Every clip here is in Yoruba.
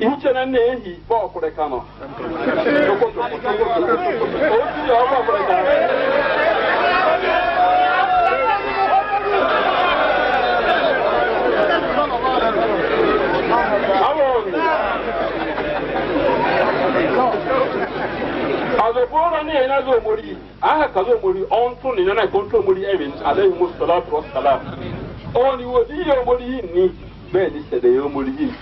inchena nehi bokulekano otiya bokulekano abongi azobora ne yena zomori aha kazomori ontu ninana kontomori event alayhimussalatu wassalam oni wodiyo omori ni bẹ́ẹ̀ oh ni sede ya mọ̀rí yìí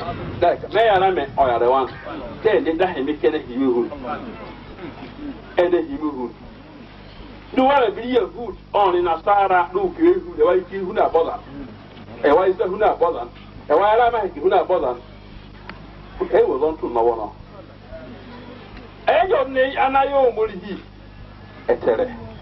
bẹ́ẹ̀ yàrá mẹ́ ọ̀yàrá wa bẹ́ẹ̀ ni dáhìn mi kẹ́lẹ́ hìmí hù ẹ̀dẹ̀ hìmí hù ní wọ́n rẹ̀ bí yẹ hù ọ̀rìn na sára ní òkèrè hù ẹ̀wá ikú hù ní àbọ̀dà ẹ̀wá iṣẹ́ hù ní àbọ̀dà ẹ̀wá yàrá mẹ́ hù ní wò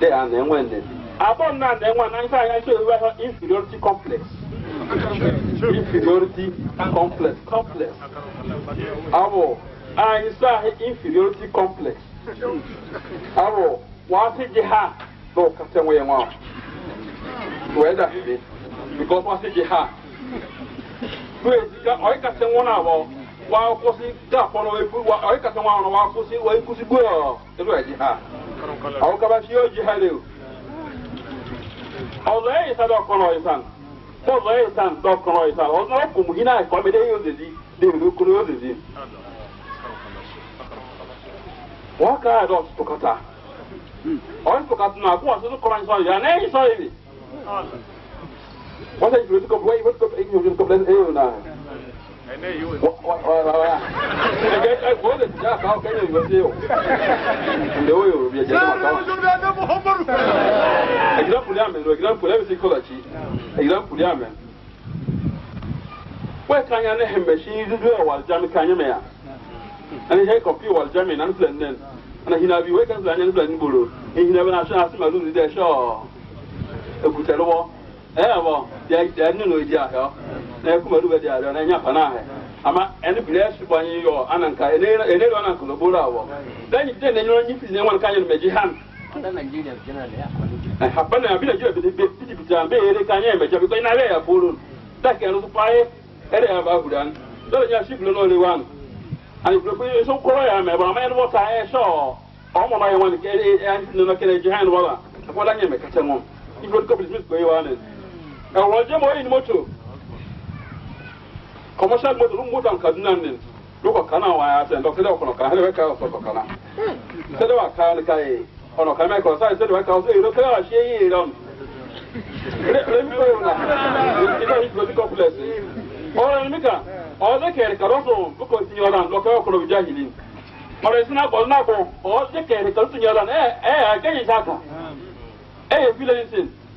they are na enwe ndedi abọ m na na enwe na nsa anya nso ewe inferiority complex inferiority complex complex abọ anyị nso ahụ inferiority complex abọ wasị gị ha na ụkata enwe ya nwa wee dabe because wasị gị ha wee jika ọ ịkata enwe na abụọ wa kosi ta kɔnɔ wa ku wa ayi kata wa kɔnɔ wa kosi wa kusi gbɔ ɛlu yɛ jiha awo kaba si yɛ jiha le o ɔzɔ yɛ yisa dɔ kɔnɔ yisa kɔzɔ yɛ yisa dɔ kɔnɔ yisa ɔzɔ yɛ kumu hinɛ ayi kɔmi de yɛ zezi de yɛ kuru yɛ zezi wa ka yɛ dɔ tukata ɔyɛ tukata na ko wa soso kɔrɔ yisɔn yɛ ne yisɔn yɛ bi wasa yi tulo ti kɔ bɔ yi bɔ ti kɔ bɔ yi nyɔ ti kɔ bɔ yi na. Example yamen, example, let me see Kolachi. Example yamen. Where can you name machine do a while Jamie Kanyamea? And he had copy while Jamie and Flandin. And he now be waiting to an England Buru. He never asked him to do the show. A good ɛyɛ wɔ ɛnu na odi ahɛ na ekuma olu bɛ di na ama bɔ anyi yɔ ananka yɔ ananka lɛyi de ne nyɔrɔ nyi ne mɛ bi nigeria bi bi bi bi tan ba nyɛ wan ani so kɔrɔ yɛ mɛ ama bɔ sɔ ɔmɔ ma yɛ wani kɛ a ẹ̀wọ̀n ọjọ́ mọ̀ ẹ̀yìn mọ́tò commercial motor ló ń mọ́tò àǹkàdúnà ni lóko kaná àwọn ayé àtẹ̀ lọ́kẹ́dẹ́ ọ̀kọ̀nà kan hẹ́lẹ́ wẹ́ka ọ̀kọ̀nà kaná sẹ́dẹ̀ wà ká nìka yìí ọ̀nà kan mẹ́kọ̀ sáyẹn sẹ́dẹ̀ wẹ́ka ọ̀sẹ̀ èrò kẹ́lẹ́ àṣẹ yìí rẹ̀ ọ̀nà rẹ̀mí kọ́ yóò nà ìdá yìí lọ́dí kọ́pùlẹ̀sì ọ̀rọ̀ ẹ̀mí kan ọ̀ọ́dẹ́ kẹ̀rẹ̀ kàdọ́sọ̀ bùkọ̀ ti yọ̀ọ̀dà lọ́kẹ́ ọ̀kọ̀nà ìjà yìí ọ̀rọ̀ ìsìn náà bọ̀ náà bọ̀ ọ̀ọ́dẹ́ kẹ̀rẹ̀ kàdọ́sọ̀ yọ̀ọ̀dà ẹ̀ ẹ̀ àgẹ́yìn sáà kan ẹ̀ yẹ fílẹ̀ yìí sìn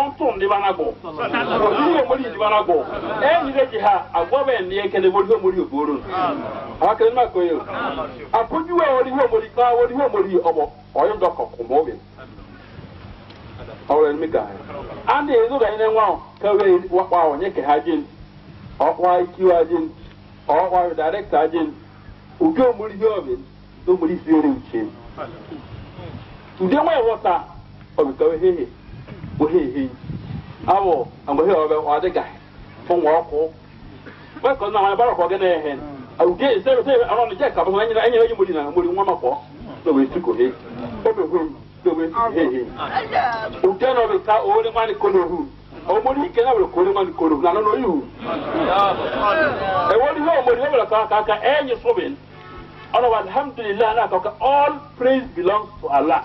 ọntụ ndị banagbo ihe omori ndị banagbo enyire ji ha agwọbe ndị eke ekele mori omori ogboro akele na koyo akụjuwe wori ihe omori ka wori ihe omori ọgbọ ọyụ ndọkọ kụmọ oge ọrụ emika a na-ezo ga nyere nwa kewe wakpa onye ke ha jin ọkwa ikiwa jin ọkwa direkta jin ụdị omori ihe obi omori isi ere uche ụdị nwa ịghọta e obikawe hehe wohihi awo angwahi obe odiga fungwa oku bako na wana barako gene hen hmm. awuge sebe sebe awon je ka bako anyira anyira yimuli na muri nwa mako no hmm. we suko he we he he uke no be ka mani hu ke na wele kore mani kono na no no yu hmm. e ka ka ka Alhamdulillah, all praise belongs to Allah.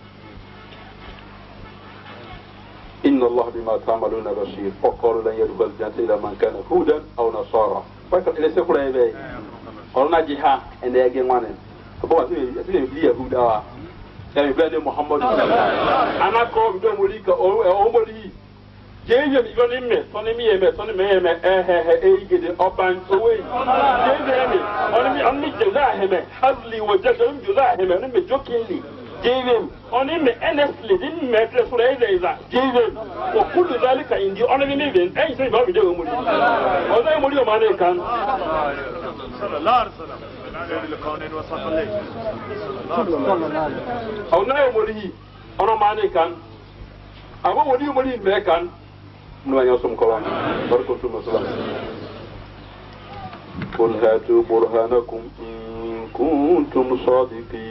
إن الله بما تعملون بشير وقالوا لن يدخل الجنة إلا من كان هودا أو نصارى فكر إلى سكر أبي قلنا جيها إن يجي وانا أبغى أتمنى بلي يهودا يعني بلاد محمد أنا كوم دوم وليك أو أو مولي jẹ́yẹ̀ mi yọ ní mẹ́ tọ́ni mi yẹ mẹ́ tọ́ni mi yẹ mẹ́ ẹ̀hẹ̀hẹ̀ èyí gidi ọba ntọ́wé jẹ́yẹ̀ mi ọ̀nà mi jẹ́ láàhẹ̀mẹ̀ azùlì wọ̀ jẹ́ jẹ́ mi jù láàhẹ̀mẹ̀ ọ̀nà mi jókè lè. gave him on him earnestly didn't matter for either is that gave him for cool zalika in the honorable living and so babu de umuri on ay muri o mane kan on ay muri on mane kan abo wodi umuri me kan no ayo sum ko wan barkatu masala قل هاتوا برهانكم إن كنتم صادقين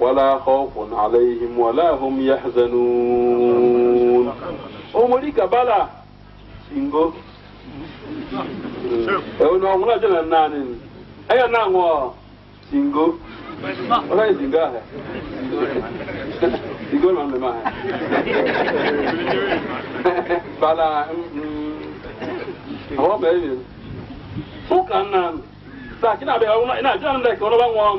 ولا خوف عليهم ولا هم يحزنون أمريكا بلا سينغو ẹwọn ọmọ náà jẹlẹ náà ni ẹyẹ náà wọ singo ọlọ yìí singo ahẹ singo ni wọn bẹ máa hẹ bala mm, mm. àwọn bẹẹ yìí fún kan náà sàkínà bẹ ọwọ náà ìnájọ náà lẹkọọ lọba wọn.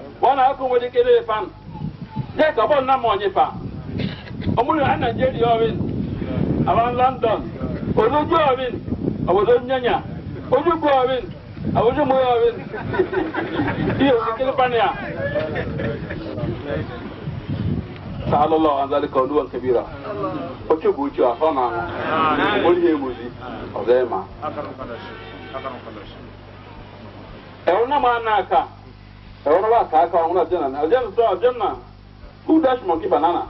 wana akụ nwere ike ịrị fan dị ka ọbọ nna m onye fa ọmụrụ ha naijiria ọrin aban london onoju ọrin obodo nyanya onugbu ọrin obodo mụrụ ọrin ihe osikiri pania تعالى الله عن ذلك علوا كبيرا وشوف وشوف عفانا قول هي موزي عظيمة أكرم قدش أكرم قدش أولنا ما ناكا ɛwɔ ba kaa kaa ɔmo na aljanna na aljanna so aljanna who dash monkey banana.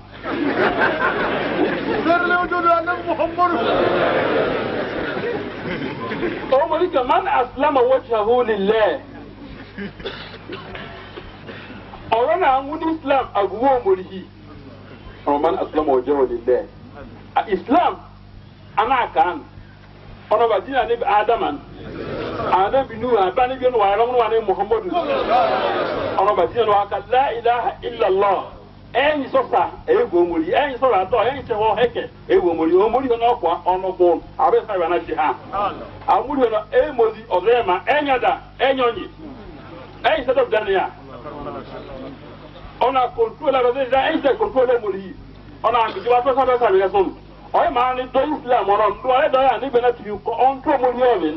lẹ́nu ojú ló ní muhammadu. ọmọ ní kà man asilama wajhahu lillah. ọ̀rọ̀ náà ń wúni islam àgùwọ̀ òmòrì yìí. ọ̀rọ̀ man asilama wajhahu lillah. islam anáà kan. ono ba jina ne adaman adam binu abani bi no wa ro no ne muhammadu ono ba jina no aka la ilaha illa allah ẹyin sọsa ego omori ẹyin sọrọ atọ ẹyin a hẹkẹ ego omori omori hàn ọkọ ọnọgbọn abẹsẹ ìwà náà ti hàn àmúlò náà èèmọdì ọdọ ẹmà ẹnyàdà ẹnyọnyì ẹyin sẹtọ daniel wa ɔyɛ maa ni dɔ islam ɔrɔ ndu ɔyɛ dɔ yɛ ani bɛ na ti yu kɔ ɔn tó mo ní ɔmi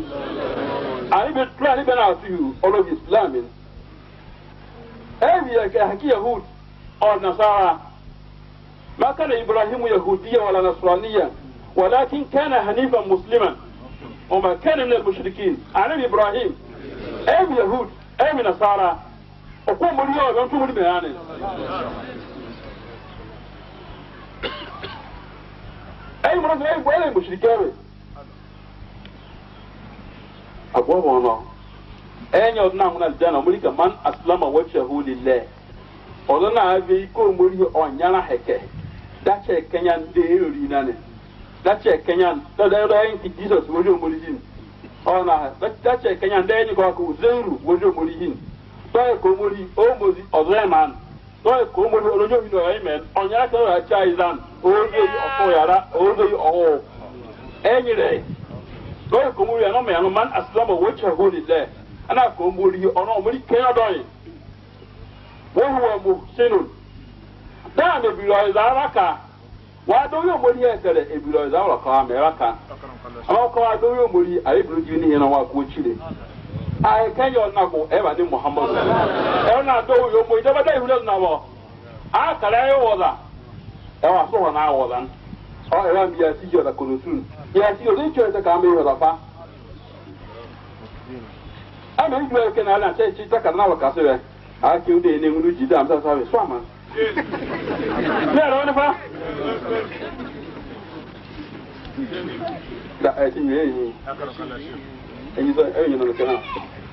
ani bɛ tura ani bɛ na ti yu ɔlɔ bi islam mi ɛyɛ yɛ kɛ haki yahud ɔ nasara maka na ibrahim yahudiya wala nasraniya walakin kana hanifa muslima ɔma kana na mushrikin ani ibrahim ɛyɛ yahud ɛyɛ nasara ɔkɔ mo ní ɔmi ɔn tó mo ní bɛ yɛ Anyị mụrụ na egwu anyị ọnọ. Enye ọdụ na nwụna dị na ọmụrụ ka man aslama wacce hu lile. Ọdụ na-abịa ike omori ọnyara heke. Dacha e Kenya ndị eriri na ne. E Kenya dọdọ ẹrọ ẹyin ti Jizọs omori na dacha ndị ọkụ zeru omori ọzọ n'oge kó mọ̀ olójú òfin ọ̀yà ìmẹ̀ ọ̀nyára kẹlẹ́ ọ̀yà chá ìzán oge ọ̀fọ̀ yàrá oge ọ̀wọ̀ ẹ̀yìn rẹ̀ lọ́yẹ̀ kó mọ̀ yàrá mẹ̀yàrá man asilamu owó kyẹ̀ hó nílẹ̀ ẹ̀nà kó mọ̀ rí ọ̀nà ọ̀mọ̀rí kẹ́yà dọ̀yìn wọ́n hu ọ̀mù sínú dáàmì ìbìlọ̀ ìzá araka wà á dọ́wọ́ ọ̀mọ̀rí ẹ̀sẹ̀rẹ̀ ìbìlọ̀ ìzá ọ̀rọ̀kọ̀ àmẹ́raka àwọn ọkọ̀ wà á dọ́wọ́ ọ̀mọ̀rí àyè ìbìlọ̀ jù ní yẹn náà wà á chile na do yo mo ida bada ihule na wo a kala yo woda e wa so na woda o e wan biya si yo da konosun ya si yo ni cho ta ka me yo da fa a me ju e ke na ala se chi ta ka na wa ka se we a ki u de ne ngunu ji da am sa sa we so ama ya ro ne fa da e ti me yi ẹyin sọ ẹyin nana kẹ náà.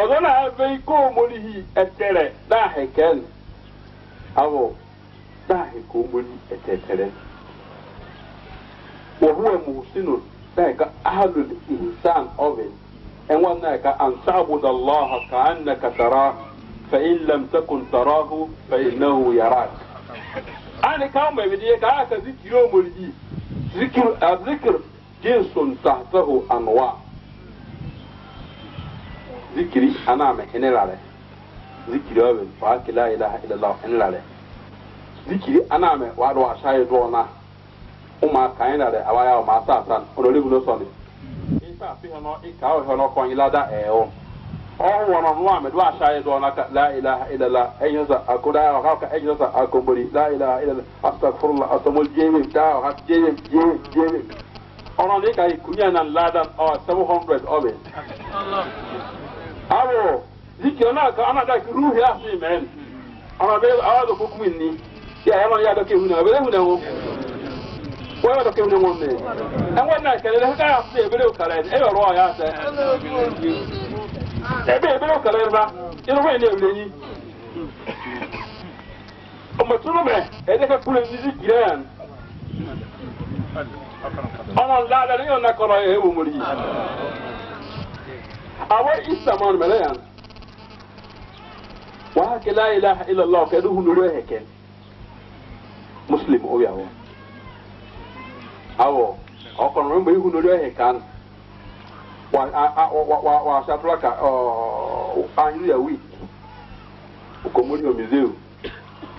ọzọ na-ebe ike omorihi etere daheken awo daheka omori etetere wahuwa na daika e ahlul ihsan oven en wannan ka an sabuda Allah ka annaka katara fa in lam takun tarahu fa in innahu yarak an ka mai bidiye ka aka zikiro mulki yi zikiri jinsun tahtahu anwa' zikiri ana me hene rare zikiri wa min fa ki la ilaha illallah hene rare zikiri ana me wa do asai do na o ma kan rare awaya o ma sa san o le gulo so ni isa e fi hono e ka o hono kon ilada e o o wono no ame do asai do na ka la ilaha illallah enyo sa akoda wa ka ka e enyo sa akombori la ilaha illallah astaghfirullah atamul jemi ta wa jemi jemi jemi ọ̀rọ̀ ní ka ìkúnyà náà ládàá ọ̀ seven hundred ọ̀bẹ. awo zikiro na ka ana da ruhi ya si men ana be na do ko kumin ni ya ya ma ya da ke huna be huna wo wo da ke na mo ne an wannan kare da ka ya se be ya e ro ro ya se e be be kare ba ne ure yi o tunu me e de ka kule ni awa isaman mere ya wa hake la ilaha illallah kedu du hunuru heke muslim o yawo awo o kon mo yi hunuru heke wa wa wa wa ka o anyu ya wi ko o mizeu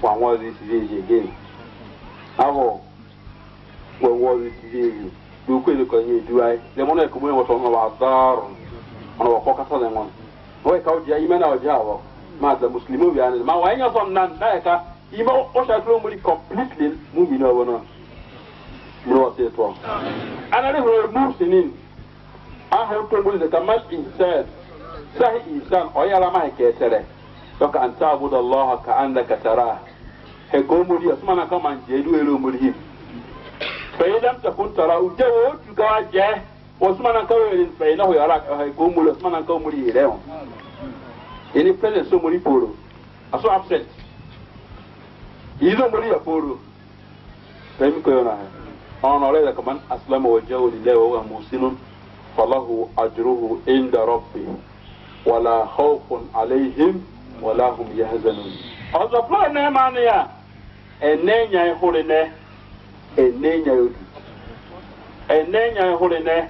wa won ri si je again awo wo wo ri si je du ko ko mo ana wɔkɔ kasa ne ŋɔn wɔyɛ ka wogyea yima na wɔgyea wɔ ma da muslimu wia ne ma wɔyɛ nyɛ sɔm nan na yɛ ka yima wɔhyɛ kuro mu ni mu bi na wɔwɔ no wɔ se toɔ ana ne hɔn mu to mu de ka mas insan sahi insan ɔyɛ ala ma yɛ kɛsɛrɛ dɔk an taabuda allah ka an da ka tara hɛ ko mu di asuma na man jɛ du yɛrɛ mu di him fɛ yi lam takun tara u jɛ o tu ka wa jɛ. osman nka wele fɛ n'a fɔ ala eh, k'o mulu osman nka mulu yɛrɛ o ini pɛlɛ so mulu poro a so absent yi so mulu yɛ poro fɛn mi koyɔ na hɛ ɔn na yɛrɛ kaman asilamu wa jɛ lɛ wa musinu falahu ajuruhu wala wala hum yà nya nya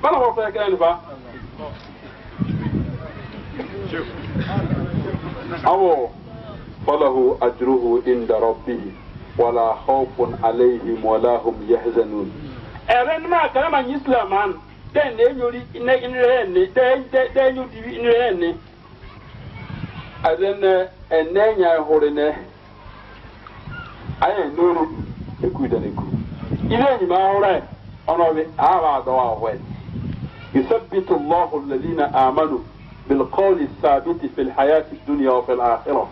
bala ko fɛ ya fa awɔ falahu ajruhu inda rabbihi wala khawfun alayhim wala yahzanun ɛrɛ nima kalama nyi silaman den de nyori ne inre ne den den nyori nuru ile ono يثبت الله الذين آمنوا بالقول الثابت في الحياة الدنيا وفي الآخرة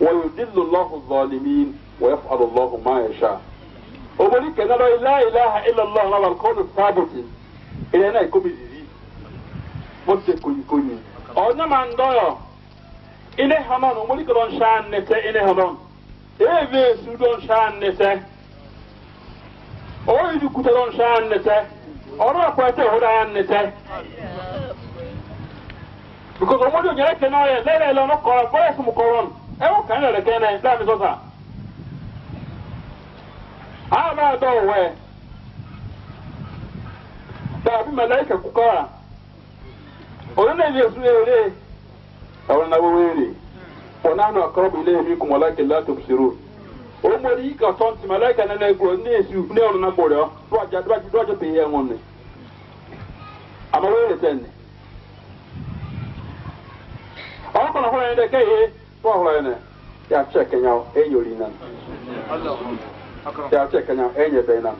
ويذل الله الظالمين ويفعل الله ما يشاء وملك أنا لا إله إلا الله أنا القول الثابت إلى هنا يكون زيزي مدة كوني كوني أنا ما عندها إلى همان وملك دون شان نتا إلى همان إيه بيسو دون شان نتا أو يدو كتا دون شان نتا ọrụ ete hụrụ anya nnete because ọmọdé ònyẹrẹ kẹ náà yẹ lẹ́rẹ̀ lọ ní kọ́ bọ́lá ẹ̀sùn mu kọ́rọ́n ẹ wọ́n kàn ke kẹ́ náà láàmì na a máa dọ̀ wẹ̀ dàbí mẹlẹ́kẹ̀ kúkọ́ à òun náà yẹ sùn èrè àwọn náà wọ́wọ́ èrè wọn náà nà na ihe ya amaweelesenne okona hulende keye tohulene yacekenyaw enyolinan yacekenyaw enyebeinan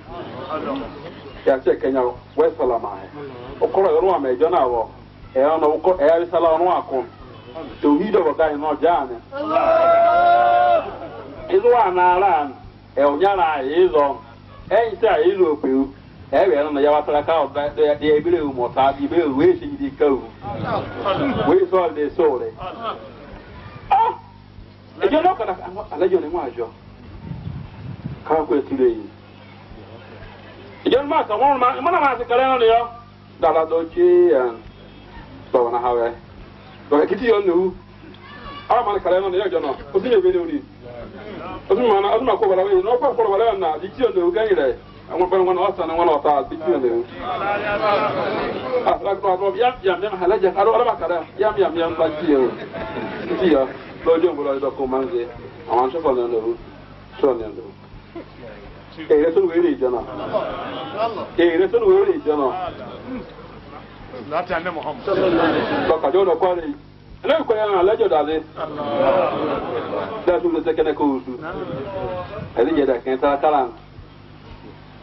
yacekenyaw wesalamahe okoroyoruwame jonawo eyabisalaonuwakun e towhidobokaino jane izuwanaalan eunyala ayiizon eyise ayiizoopeu ɛwɛ no na yɛwasaka ka ɔba deɛ ebire ewu mɔta bi ebire ewu wei sinyi di ka ewu wei sɔɔli so sɔɔli ah ɛdiɛ n'o mu k'a ko etu de ɛdiɛ n'o ma sɔn wɔn ma mana ma se kɛlɛ yɔ dala dɔ tse ɛn na ha wɛ dɔkɛ kiti yɔ nuhu ala ma ne kɛlɛ yɔn yɔ jɔ nɔ o ti ebe ma na o ma ko wala wele n'o ko kɔrɔbala na di agbọ̀gbọ̀n wọn ọ̀sán ni wọn ọ̀sán àti kí ọ̀lẹ́. asọ́gbọ́n àgbọ̀n yam yam yam alẹ́ jẹ alọ́ ọlọ́ba kàdá yam yam yam bá jí ẹ̀rọ jí ya lọ́jọ́ ìbúra ọjọ́ kan máa ń jẹ àwọn aṣọ́fọ̀ ní ọ̀lẹ́wò sọ̀ ní ọ̀lẹ́wò. èyí rẹ sọ́nù wẹ́rẹ́ ìjọ náà èyí rẹ sọ́nù wẹ́rẹ́ ìjọ náà. láti àná muhammed. lọ́kàjọ́ ọ̀dọ̀ kwari ilé ìkọ́ yẹn hàn lẹ́jọ́ dàdé dáṣu ló sẹ́kẹ́nẹ́ kó o su ẹ̀rí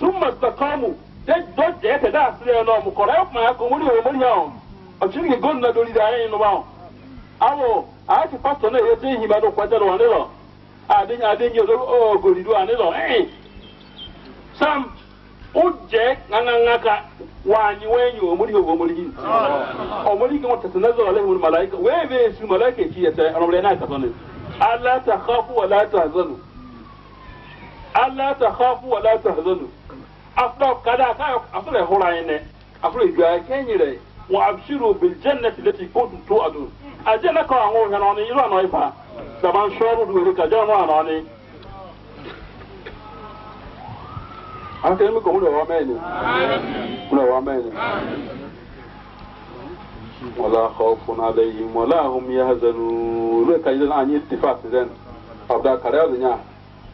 ثم استقاموا دوت يا كذا أصلي أنا مقرأ ما يكون لي ومن يوم أشين يقول ندوري دعين نباو أو أكيد فاستو نه يدين هما دو كذا لو أنا wenyu ala ta khafu wala ta hazanu afra kada ka afra hurayne afra ga kenyire wa abshiru bil jannati lati kuntum tu'adun ajana ka ngo hanoni yiro no ifa saban shoru du ka jana hanoni akere mi ko mu wa meni mu wa meni wala khawfun alayhim wala hum yahzanun ka yidan an ittifaq den abda kare nya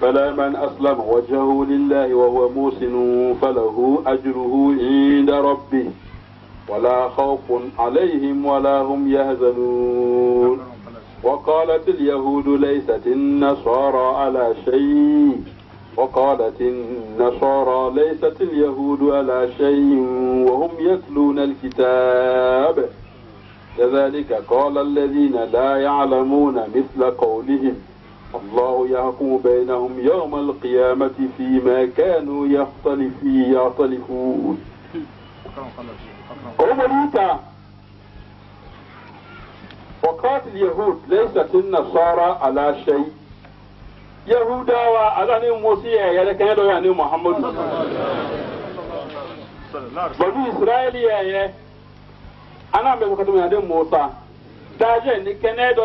فلا من أسلم وجهه لله وهو موسن فله أجره عند ربه ولا خوف عليهم ولا هم يهزنون وقالت اليهود ليست النصارى على شيء وقالت النصارى ليست اليهود على شيء وهم يتلون الكتاب كذلك قال الذين لا يعلمون مثل قولهم الله يحكم بينهم يوم القيامة فيما كانوا يختلفون يختلفون أولئك وقات اليهود ليست النصارى على شيء يهودا وعلى موسى يا يعني كان يعني محمد بني إسرائيل يا يعني أنا من وقت من موسى داجن كان يا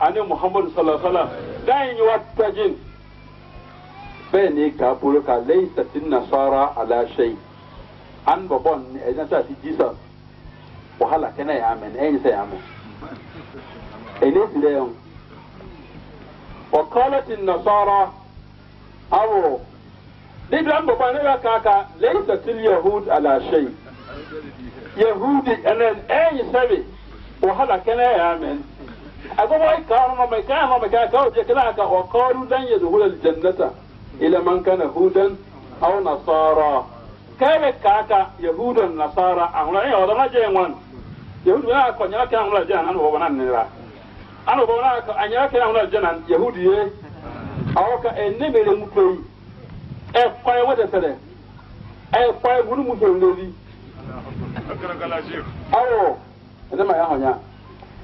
عن يعني محمد صلى الله عليه وسلم الدين والسجن bẹ́ẹ̀ni kaabolo ka lẹ́yìn tati nasara aláṣẹyì an bọbọ ẹyìn sá ti jísà wàhálà kẹnẹ yà mẹ ẹyìn sẹ yà mẹ ẹni sílẹ yẹn ọkọlẹ ti nasara awo níbi an bọbọ ẹni bẹ kàkà lẹ́yìn tati yahud aláṣẹyì yahudi ẹnẹ ẹyìn sẹbi wàhálà kẹnẹ yà mẹ agogo ai ka no mai ka no mai ka ka je kala ka wa qalu lan yadkhul al jannata ila man kana hudan aw nasara kare ka ka yahudan nasara an ra yo da je wan yahudu ya ko nya ka an ra je an wo nan ne ra an wo na ka an ka an je nan yahudu ye aw ka en ne mere mu e ko wada sare e ko e gunu mu ko ndeli awo ndema ya honya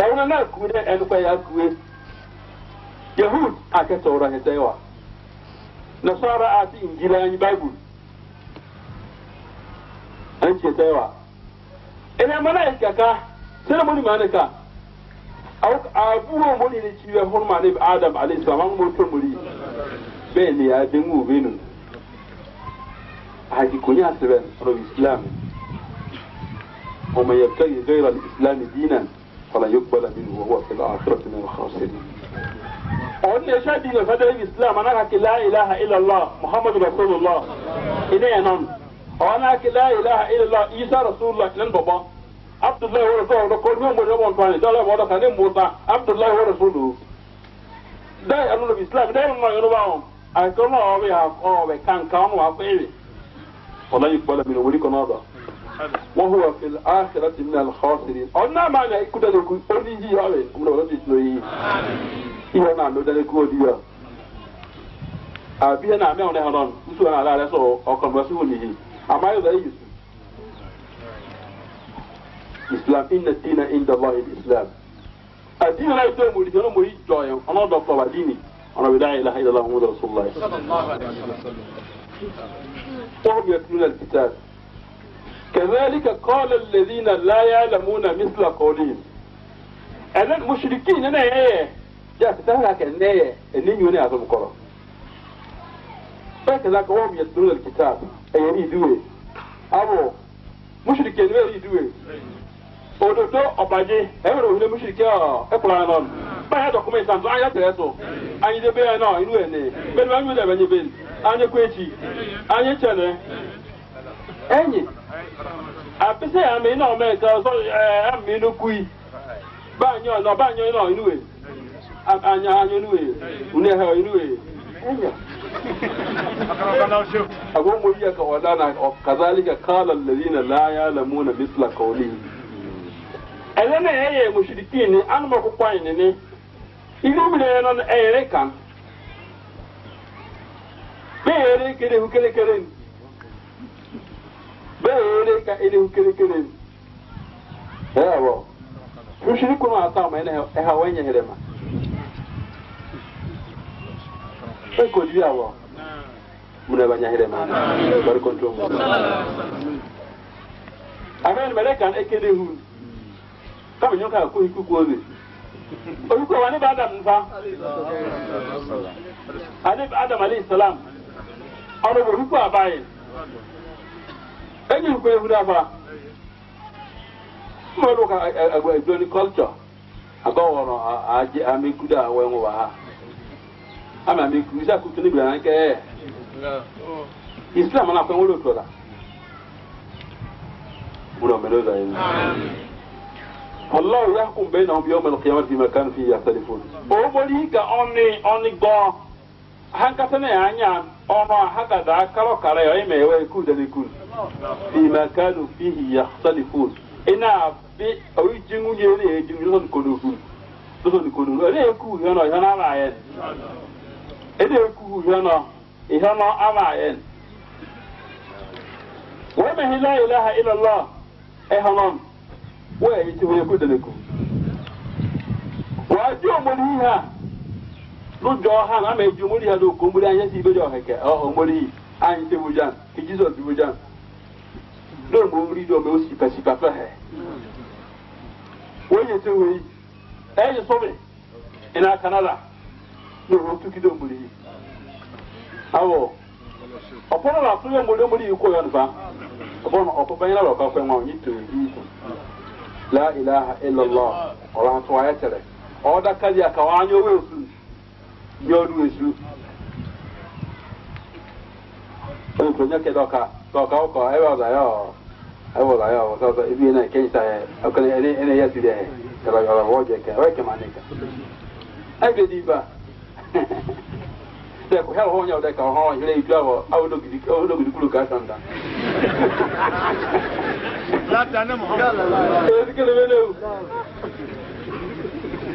ɛno na akue dɛ ɛno kɔ yɛ akue yahud akɛ sɔrɔ ahɛsɛ wa nasara ase injila anyi bible an ce saiwa ina mana ya kaka sai muni ma nika a buro muni ne ci ya hurma ne adam alayhi salam an mutu muri be ne ya bin u binu haji kunya sebe ro islam ومن يبتغي غير الاسلام دينا فلن يقبل منه وهو في الآخرة من الخاسرين òun ni ẹṣẹ́ dín ọ̀sán dẹ́rẹ́ islam anákàkí la ilaha illallah muhammadu rasulullah iná yẹn náà ọ̀hún anákàkí la ilaha illallah isa rasulullah ilẹ̀ bọ̀bọ̀ abdullahi wa rasul ọ̀dọ̀ kọ́ ní ọmọ ìjọba ọ̀nfà ní ìjọba ọ̀dọ̀ kan ní mùsà abdullahi wa rasul o dẹ́rẹ́ ẹ̀rọ islam dẹ́rẹ́ ẹ̀rọ yorùbá wọn àìkọ́ náà ọ̀bẹ kankan wọn wà fẹ́ẹ̀rẹ̀ ọ̀làyìn pọ̀lẹ́mìnira wọlé kan náà wa huwa fil akhirati min al khasirin onna mana ikuta de ku oni ji yawe umro wala dit noyi iya na no dale ku odi ya abi na me on de hanon usu na ala so okon ba su ni hi amayo da yisu islam inna dina inda allah al islam adina na to mo di no mo ijo e ono do ko wadini ono bi la ilaha illallah muhammadur rasulullah sallallahu alaihi wasallam وهم يتلون الكتاب كذلك قال الذين لا na مثل قولهم أنا المشركين أنا إيه جاء تهلك النية النية هنا هذا المقرأ فكذلك هم يتلون الكتاب أي يريدوه أبو مشركين يريدوه òdòdó ọ̀bàjẹ́ ẹ̀rọ òhìnlẹ̀ mùsùlùkì ẹ̀kúrọ̀ ẹ̀ nọ́ọ̀nù báyà dọ̀kúmẹ̀ntì àti àyà tẹ̀lẹ̀ tó àyìndé bẹ́ẹ̀ náà inú enyi apịsị ya amị nọ mete ọzọ e, amị nukwu yi banyo nọ banyo nọ inuwe anya anya inuwe une ha inuwe enyi akwai mu iya ka wadana kazalika kala alladhina la ya'lamuna na qawlihi elene eye mushrikin an ma ku kwani ne ilu mine na e, ere kan be ere kere kere kere bẹ́ẹ̀ wele ka elihu kelekele mu ɛyɛ wɔ hwehwere kɔn ata ɔmo ɛna ma ɛkɔ di awɔ muna ba nyɛ ma bari kɔntɔ mu hu kama nyɔ ka ko iku kuo bi oyikɔ wa adam nfa alayhi salam enyi nkwe ehu dafa mmadu ka agwa edoni culture agọwọ nọ aje amiku da awa enwe wa ha ama amiku isa kutu ni bilana nke islam na kwenwe lotu ọla muna mele ọla yi wallahu bainahum yawm qiyamati fima kanu fihi yakhtalifun o ka han ya anya haka da karo kare ya oyi we ku da ku fi ma kanu ina bi awi jingu ye ne jingu son ko do yana ma ye ede ku yono ihama ama ye wa ma la ku ku e wa lójọ ha na ama eji omori ha oko omori anya si ibe dị ọheke anyị te wojan ka jizọs dị wojan lórí mo rí dọ̀ mi ó sì pẹ̀sìpà fẹ́ hẹ̀. wọ́n yẹ ị wọ́n yìí kanada o tún kí dọ̀ awọ ọ̀pọ̀lọpọ̀ na fún yẹ mọ̀lẹ́ mọ̀lẹ́ yìí kó yọ nípa ọ̀pọ̀ la ilaha illallah ndị onye kedu ọka ọka ụkọ ebe ọzọ ya ebe ya ọzọ ọzọ na kenyita ya ọkụ na ya siri ya kala yọrọ wọ je ke weke ma nika ebe dị ba dẹ kò hẹrọ ọnyà ọdẹ ka ọhọ ìhẹrẹ ìdú àwọ awọdọgidi awọdọgidi kúrò ká sanda.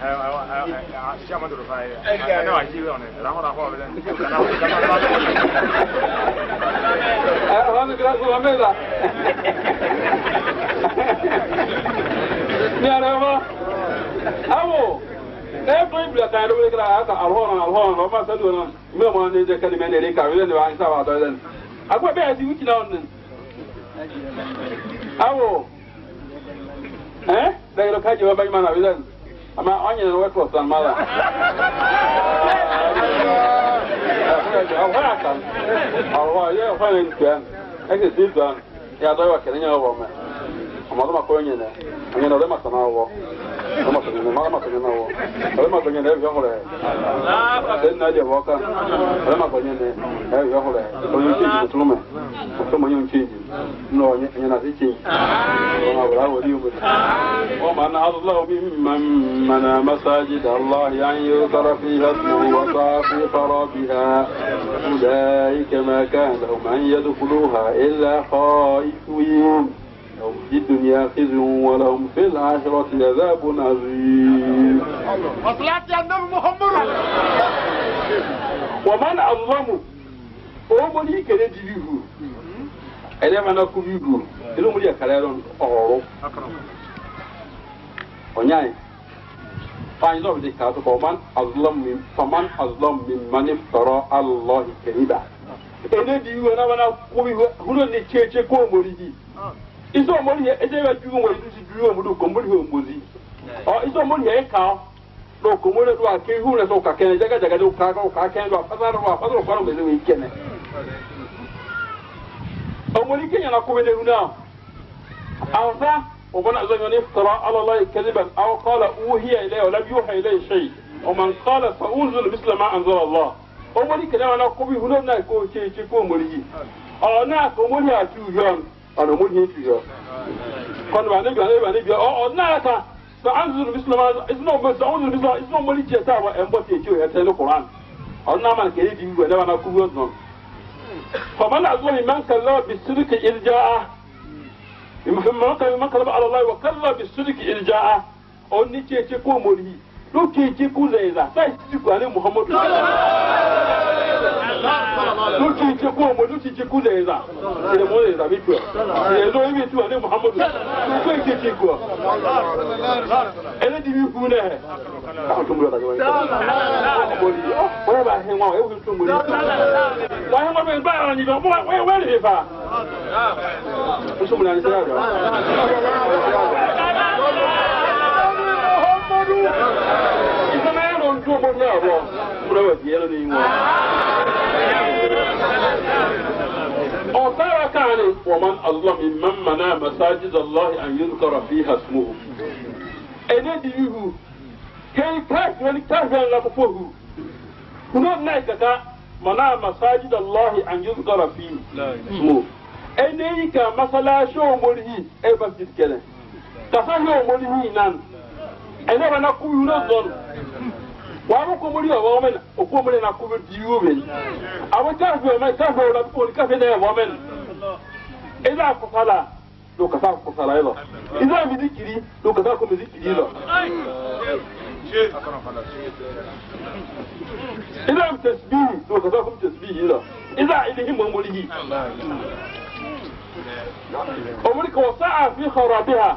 还有还有还有还有厦门土菜，还有还有鸡肉呢。然后的话，然后然后拉住。哎，我们给他做个妹子。你好，来吗？阿五。Eh, Eh, ama ɔnyɛ na wɔtɔ sanmala ɔhɔ akan ɔhɔ yɛ ɔhɔ yɛ ntuan ɛsɛ si ntuan yɛ adɔ yɛ ɔkɛnɛ nyɛ ɔwɔ mɛ ɔmɔdɔmɔ kɔ nyɛ nɛ ɔnyɛ na ɔdɔmɔ sanna ɔwɔ. ama soñana ala ma soñana wo ala ma soñana ebi yɔkulɛ sɛ na jɛ wɔka ala ma soñana ebi yɔkulɛ soñu tse ju tulu mɛ o tɛ mɔnyɔ tse ju nɔ ɲana ti tse ju ɔma wala wali o bɛ o ma na alaw mi ma mana masajid allah yan yi tarafi hasbi wa safi farabiha ulaika ma kana lahum an yadkhuluha illa khaifin في الدنيا خزي ولهم في الآخرة عذاب عظيم وصلاة النبي محمد ومن أظلم أمري كده جيبه أنا ما نكون يدور إنه مريا كلام أورو ونعي. فإن لم يكن فمن أظلم فمن أظلم ممن افترى على الله كذبا إنه ديوانا وانا كومي هنا نتشيشي كومري iso omori yɛ ɛdze yɛ dwi wɔ isu si dwi wɔ mu do komori yɛ omozi ɔ oh, iso omori yɛ e ka do komori do a ke hu ne so ka kɛnɛ jaga jaga do ka ka ka kɛnɛ do a pasa do a pasa do kɔrɔ mɛsɛ wɔ ikɛnɛ omori kenya na kobe ne hu na ansa ومن لم يفترى على الله كذبا او قال اوهي اليه ولم يوحى اليه شيء ومن قال فانزل مثل ما انزل الله omori kenya na kobe hu na ko ce ce ko omori ana mu hin fi hɔ kɔni wa ne bi ne bi ne bi ɔ ɔ n'a yɛ ta sɛ an zuru bi sinama isinaw bɛ sɔn zuru bi sinama isinaw mɔli cɛ sa wa ɛn bɔ fiye tiyo yɛrɛ tɛ ne kɔrɔ an ɔ n'a ma kɛ e di wɛ ne b'a na kubu nɔ faama na zɔn man kala bi siri ki irija a man kala man kala bi ala la wa kala bi siri ki irija a ɔ ni cɛ cɛ ko mɔli dukinki kuneza saisisigwa ne muhammadu dukinki kuomo dukinki kuneza ile muneza mitwe yezo imitwe ne muhammadu dukinki kuo ele dibi fune he akutumula ta jwani oya ba henwa e wu tumuli wa henwa be ba ra ni ba we we le fa usumula ni sala ọrụ ife na ịrụ ntụ ụgbọ mmiri abụọ mgbe wetinyere n'inwe ọtara ka anyị waman allah mimman na masajid allah an yuzkara fiha ismuhu ene di ihu ke kashi wani kashi wani lafafa hu kuno na ikaka na masajid allah an yuzkara fiha ismuhu ene yi ka masalashin omori hi ebe kelen kasa hi omori hi nan ɛnɛ bɛ na kubi wuro zɔnu wa bɛ kɔmɔri yɛ wɔmɛ na o kɔmɔri na kubi di wo bɛ a bɛ taa fɛ mɛ taa fɛ o la kɔni kafe na yɛ wɔmɛ na i b'a kɔsa la do ka taa kɔsa la yɛ lɔ i b'a misi kiri do ka taa ko misi kiri lɔ i b'a tɛsibihi do ka taa ko tɛsibihi lɔ i b'a ilihi mɔmɔlihi o wuli ka o sa'a fi xɔrɔ bi ha.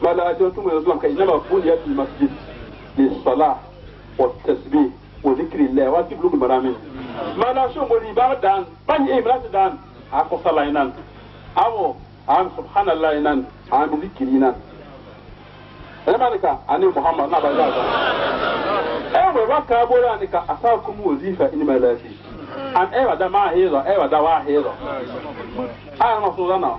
a malaati o tuma yosuwa kai nama buniya fi masjid ni sala wa tasbih wa zikri la wa tiblu marami mala so mori ba dan ban e mala dan a ko sala inan awo am subhanallah inan am zikri inan Emanka ani Muhammad na ba ya ba. Ewe wa ka bora ni ka asakum wazifa in malaati. An ewa da ma hezo ewa da wa hezo. Ai ma so na.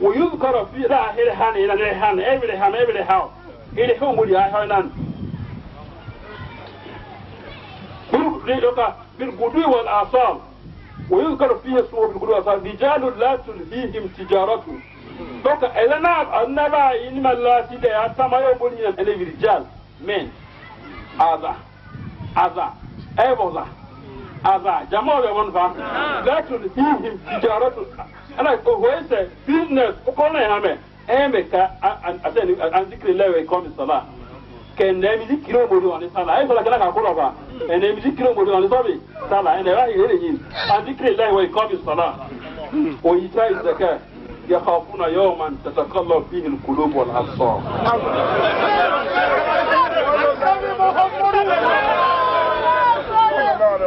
ويذكر في لا هل هان إلى الهان إبل هان إبل هاو إلى هم ولي هان بالغدو والآصال ويذكر فيه سورة بالغدو والآصال رجال لا تلهيهم تجارة دوكا إذا نعم النبا إنما لا تدعي أتما يوبني أنا رجال من هذا هذا أي aba jama bɛ wɔn fa latun fihim tijaratun ana ko hoye sɛ business kɔnɔ yan mɛ ɛn bɛ ka ase ni an zikiri lɛwɛ kɔmi sala kɛnɛ mi zikiri omori wani sala ayi sɔrɔ kɛnɛ ka ko dɔ fa kɛnɛ mi zikiri omori wani sɔbi sala ɛnɛ b'a yɛrɛ yin an zikiri lɛwɛ kɔmi sala o yi ta yi zɛkɛ yakafuna yawman tatakalla fihi alqulub wal absar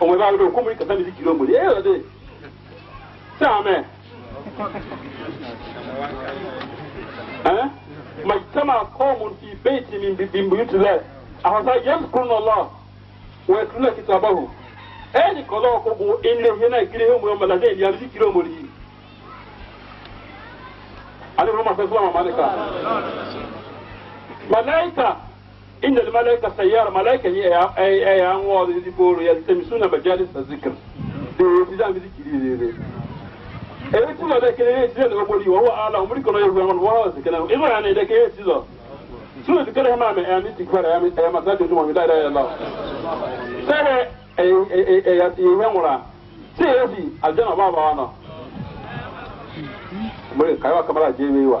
ọmọ ìbára ló kó mú kàtà mi sí kìlọ̀ mọ̀lẹ́ ẹ̀ ọ̀dẹ́ sí àmẹ́ ẹ̀ màjítàmà kọ́ọ̀mù ti bẹ́ẹ̀tì mi bìbìmbìyì tilẹ̀ àfàtà yẹn kúrò náà lọ wọ́n ẹ̀kúrò náà kìtà báwò ẹni kọlọ ọkọgbọ ẹnlẹ hẹnà ìkiri hẹmọ ẹmọ làdé ẹni àbí kiri ọmọ yìí alẹ rọmọ fẹsọ àwọn amalẹka malaika inda malaika sayyar malaika yi ay ay an wa di boro ya tami suna majalis da zikr de fi da mi zikiri ne ne e ti na da kele ne ti da bori wa wa ala umri kono yego ngon wa zikana e ma ne da kele ti zo suna da kare ma me ya mi ti kwara ya mi ya ma da duma mi da da ya la sai e e e ya ti ya ngora sai ya ti aljanna ba ba wana mu kai wa kamar ajewe wa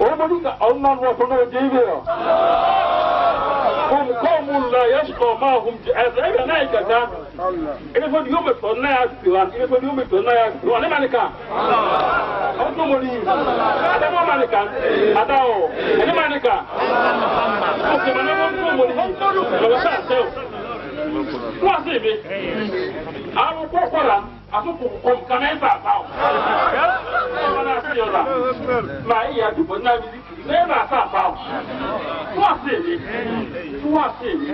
ومريك أرنا وطنا جيبيا هم قوم لا يشقى معهم أزعب نايكا تا إنه فد يوم تنا يسكوان إنه فد يوم تنا يسكوان إنه مالكا أنتو مريك هذا ما مالكا أداو إنه مالكا أوكي ما نقول مريك لو سأسيو واسيبي أرو بوكولا asoko kɔm kana ɛnfa asaw ɔmana ase yɔla maa eyi adubɔ naa mi zikiri na ɛna asa asaw tó ase yi tó ase yi.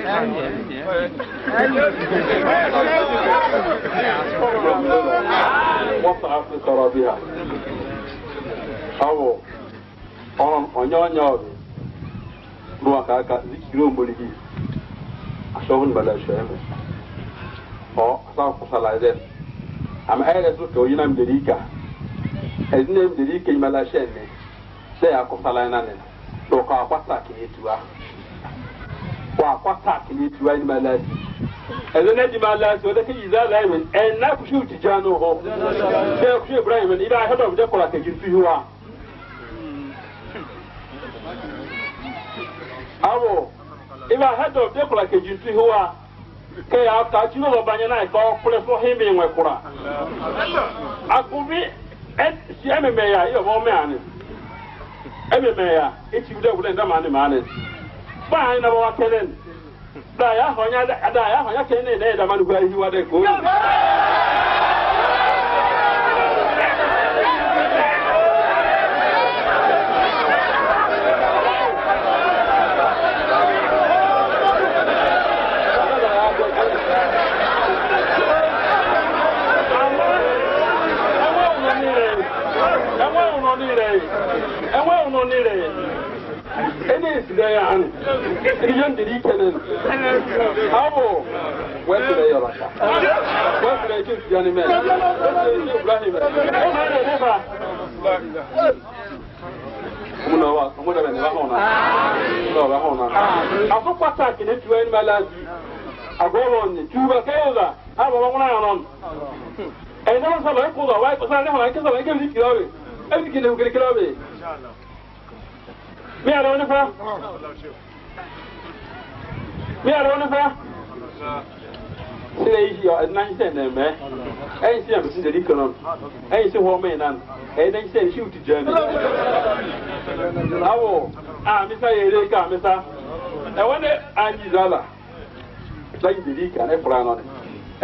wọ́pọ̀ afi sọ̀rọ̀ bi ha awọ ọ̀n ọ̀nyọ́nyọ́ bi ruwa kaka zikiri omori yi asọ́hun balẹ̀ sọ́yẹ́mẹ̀ ọ̀ asaw kusa la yẹ am ayra zuka o yinam de rika ezinem de rika imala shenne se ya ko sala na ne to ka kwata ke tuwa wa kwata ke tuwa ni mala ezo di mala so da ke iza la min en na ku jano ho se ku ibrahim ida hada bu de kola ke jin awo de ke ya ka chino banye na ko kule fo himbe nwe kura akubi et si eme me ya yo mo me ani eme me ya echi bude wule nda ma mani ba ani na wa kelen da ya honya da ya honya kenen ne da mani kwa hiwa de ko nonire ene isidaya an iriyon diri kenen awo wesire yoraka wesire ikin siyani men wesire ikin ibrahim ema ne riba mun wa mun da ne ba hona mun ba hona afu kwata kine tuwa ni malazi agoro ni tuba kayola aba ba kuna anon ẹni wọn sábà ń kó lọ wáyé kó sábà ń kó sábà ń kó sábà ń kó sábà ń kó sábà ń kó sábà ń kó sábà ń kó sábà ń kó sábà ń kó sábà ń kó sábà ń kó sábà ń kó sábà ń kó sábà ń kó sábà ń kó sábà ń kó sábà ń kó sábà ń kó sábà ń kó sábà Wie had er fa? Wie had er isi Sɛ yi yɔ ɛnan sɛ nɛmɛ, ɛyi sɛ yamisi deli kɔnɔ, ɛyi sɛ hɔn mɛyi nan, ɛyi nan siw ti ni. Awɔ, a misa yɛrɛ ka misa, e eh, ne anyi zala, ɛyi deli ka ne fura nɔ de,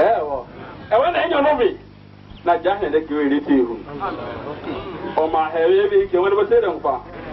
ɛwɔ, ɛwɔ ne na jahanɛ ne kewe ne teeru, ɔma hɛrɛ bi kewe ne bɛ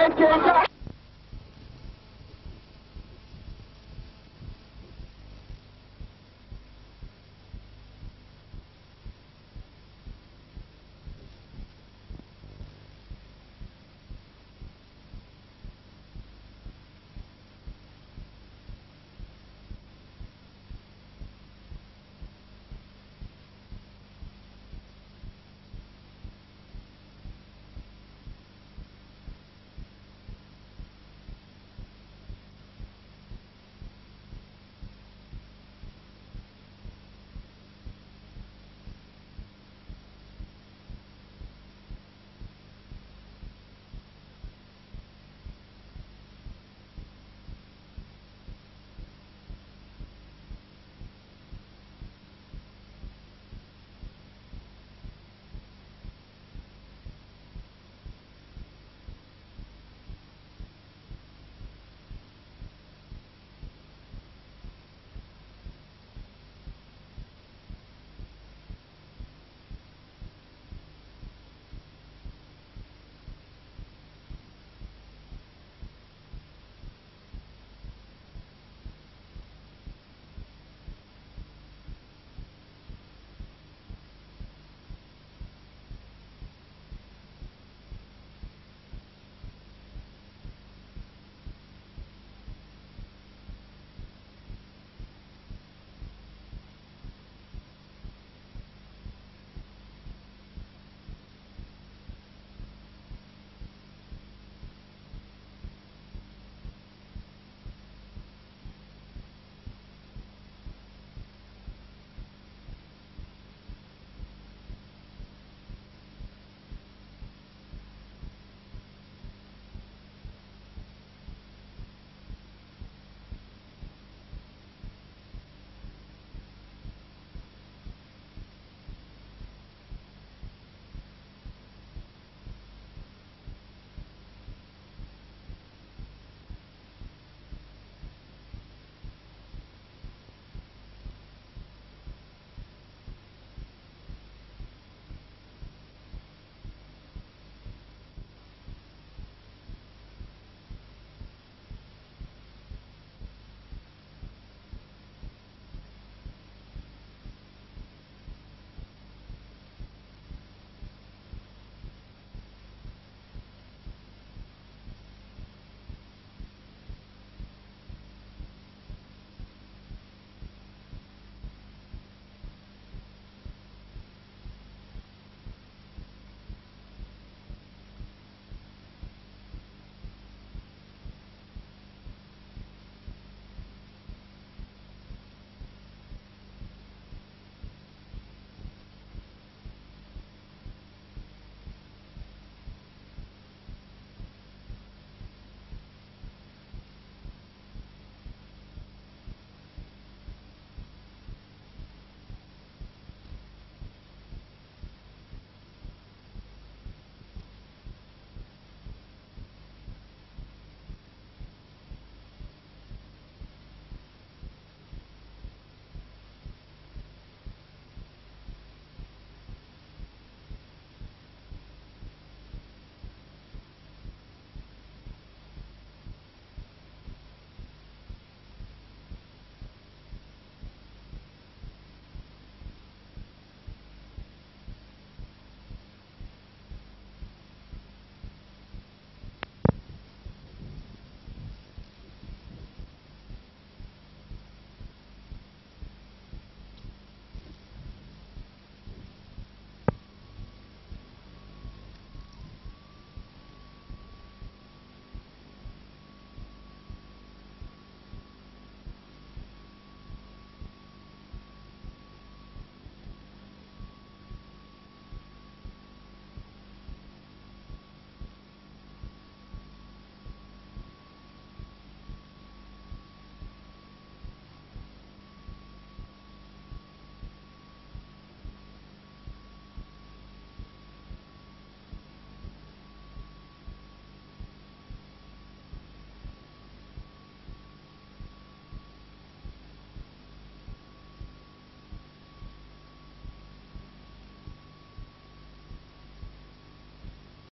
Thank you.